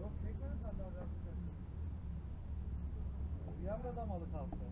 Yok tekrar sen de alacaksın. Viagra'da mı alı kalktı?